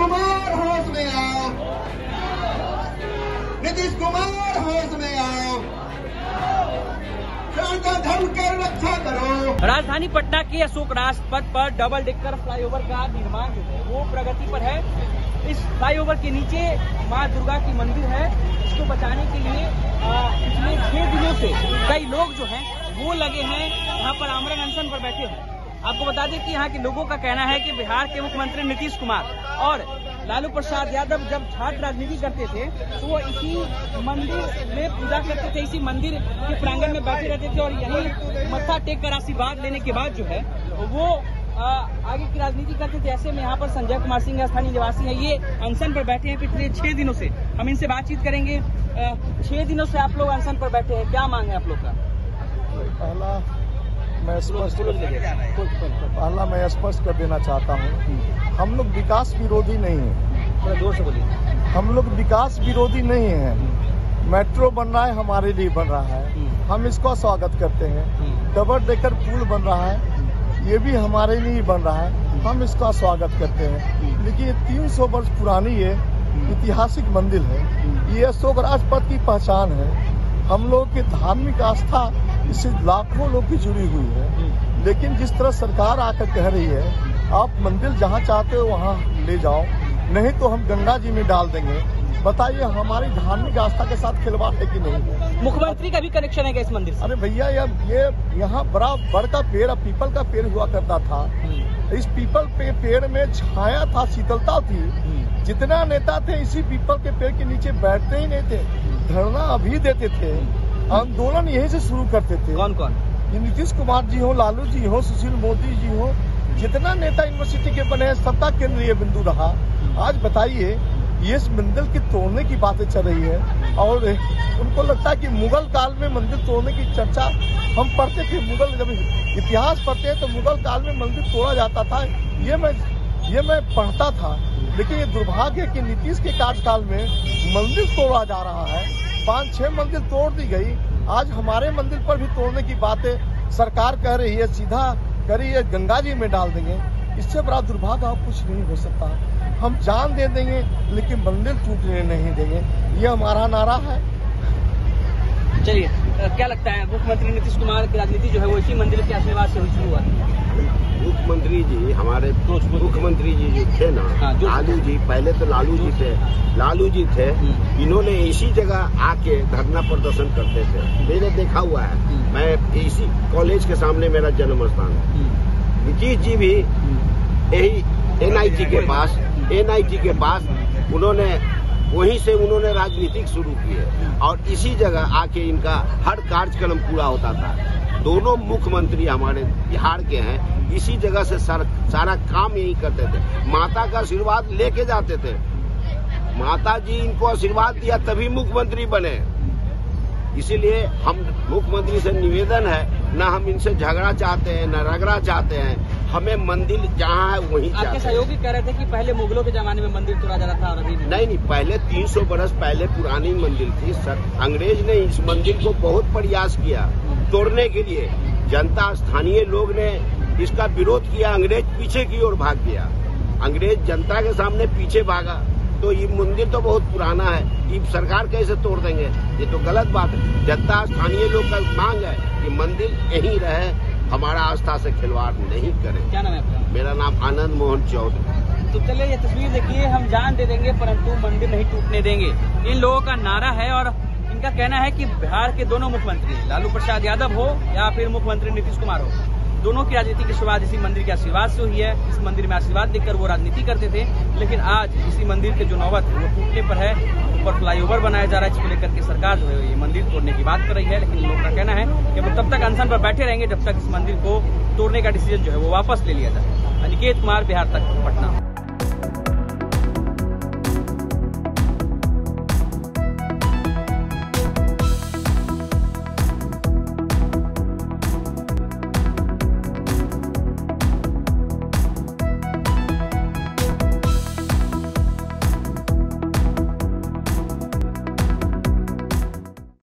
कुमार होश में आओ। नीतीश कुमार होश में आओ। रक्षा करो। राजधानी पटना के अशोक राजपथ पर डबल डेकर फ्लाईओवर का निर्माण जो है वो प्रगति पर है। इस फ्लाईओवर के नीचे माँ दुर्गा की मंदिर है। इसको बचाने के लिए पिछले छह दिनों से कई लोग जो हैं, वो लगे हैं। यहाँ पर आमरण अनशन पर बैठे हैं। आपको बता दें कि यहाँ के लोगों का कहना है कि बिहार के मुख्यमंत्री नीतीश कुमार और लालू प्रसाद यादव जब छात्र राजनीति करते थे तो वो इसी मंदिर में पूजा करते थे इसी मंदिर के प्रांगण में बैठे रहते थे और यही मत्था टेक कर आशीर्वाद लेने के बाद जो है वो आ, आगे की राजनीति करते थे। ऐसे में यहाँ पर संजय कुमार सिंह स्थानीय निवासी हैं। ये अनशन पर बैठे हैं। पिछले छह दिनों से हम इनसे बातचीत करेंगे। छह दिनों से आप लोग अनशन पर बैठे हैं। क्या मांग है आप लोग का? पहला मैं स्पष्ट पहला मैं स्पष्ट कर देना चाहता हूँ हम लोग विकास विरोधी नहीं है। बोलिए। हम लोग विकास विरोधी नहीं है। मेट्रो बन रहा है हमारे लिए बन रहा है। हम इसका स्वागत करते हैं। डबल डेकर पुल बन रहा है ये भी हमारे लिए ही बन रहा है। हम इसका स्वागत करते हैं। लेकिन ये तीन सौ वर्ष पुरानी ये ऐतिहासिक मंदिर है। ये अशोक राजपथ की पहचान है। हम लोग की धार्मिक आस्था इससे लाखों लोग की जुड़ी हुई है। लेकिन जिस तरह सरकार आकर कह रही है आप मंदिर जहाँ चाहते हो वहाँ ले जाओ नहीं तो हम गंगा जी में डाल देंगे। बताइए हमारी धार्मिक आस्था के साथ खिलवाड़ है कि नहीं? मुख्यमंत्री का भी कनेक्शन है क्या इस मंदिर से? अरे भैया यार ये यहाँ बड़ा बड़ का पेड़ पीपल का पेड़ हुआ करता था। इस पीपल पे पेड़ में छाया था शीतलता थी। जितना नेता थे इसी पीपल के पेड़ के नीचे बैठते ही नहीं थे। धरना अभी देते थे। आंदोलन यही से शुरू करते थे। कौन कौन? नीतीश कुमार जी हो लालू जी हो सुशील मोदी जी हो जितना नेता यूनिवर्सिटी के बने सबका केंद्रीय बिंदु रहा। आज बताइए ये इस मंदिर की तोड़ने की बातें चल रही है और उनको लगता है कि मुगल काल में मंदिर तोड़ने की चर्चा हम पढ़ते थे। मुगल जब इतिहास पढ़ते हैं तो मुगल काल में मंदिर तोड़ा जाता था। ये मैं ये मैं पढ़ता था। लेकिन ये दुर्भाग्य है कि नीतीश के कार्यकाल में मंदिर तोड़ा जा रहा है। पाँच छह मंदिर तोड़ दी गई। आज हमारे मंदिर पर भी तोड़ने की बातें सरकार कह रही है, सीधा कह रही है, गंगा जी में डाल देंगे। इससे बड़ा दुर्भाग्य अब कुछ नहीं हो सकता। हम जान दे देंगे, लेकिन मंदिर टूटने नहीं देंगे। ये हमारा नारा है। चलिए क्या लगता है, मुख्यमंत्री नीतीश कुमार की राजनीति जो है वो इसी मंदिर के आशीर्वाद से शुरू हुआ? मुख्यमंत्री जी हमारे मुख्यमंत्री जी जो थे ना हाँ, लालू जी पहले तो लालू जी थे। लालू जी थे हम्म। इन्होंने इसी जगह आके धरना प्रदर्शन करते थे। मैंने देखा हुआ है। हम्म। मैं इसी कॉलेज के सामने मेरा जन्म स्थान है नीतीश जी भी यही एनआईटी के पास एनआईटी के पास उन्होंने वहीं से उन्होंने राजनीतिक शुरू की है और इसी जगह आके इनका हर कार्यक्रम पूरा होता था। दोनों मुख्यमंत्री हमारे बिहार के हैं इसी जगह से सर, सारा काम यही करते थे। माता का आशीर्वाद लेके जाते थे। माता जी इनको आशीर्वाद दिया तभी मुख्यमंत्री बने। इसीलिए हम मुख्यमंत्री से निवेदन है न हम इनसे झगड़ा चाहते हैं न रगड़ा चाहते हैं। हमें मंदिर जहाँ है वहीं आपके सहयोगी कह रहे थे कि पहले मुगलों के जमाने में मंदिर तोड़ा जाता था और अभी नहीं। नहीं पहले 300 बरस पहले पुरानी मंदिर थी। सर अंग्रेज़ ने इस मंदिर को बहुत प्रयास किया। तोड़ने के लिए जनता स्थानीय लोग ने इसका विरोध किया अंग्रेज़ पीछे की ओर भाग गया। अंग्रेज़ जनता के सामने पीछे भागा तो ये मंदिर तो बहुत पुराना है। ये सरकार कैसे तोड़ देंगे? ये तो गलत बात है। जनता स्थानीय लोग का मांग है कि मंदिर यहीं रहे हमारा आस्था से खिलवाड़ नहीं करे। क्या नाम है मेरा नाम आनंद मोहन चौधरी। तो चलिए ये तस्वीर देखिए हम जान दे देंगे परंतु मंदिर नहीं टूटने देंगे। इन लोगों का नारा है और इनका कहना है कि बिहार के दोनों मुख्यमंत्री, लालू प्रसाद यादव हो या फिर मुख्यमंत्री नीतीश कुमार हो, दोनों की राजनीति की शुरुआत इसी मंदिर के आशीर्वाद से हुई है। इस मंदिर में आशीर्वाद देकर वो राजनीति करते थे, लेकिन आज इसी मंदिर के जो नौबत, वो टूटने पर है। ऊपर फ्लाईओवर बनाया जा रहा है, जिसको लेकर के सरकार जो है, ये मंदिर तोड़ने की बात कर रही है, लेकिन लोगों का कहना है कि वो तब तक अनशन पर बैठे रहेंगे, जब तक इस मंदिर को तोड़ने का डिसीज़न जो है, वो वापस ले लिया जाए। अनिकेत कुमार, बिहार तक, पटना।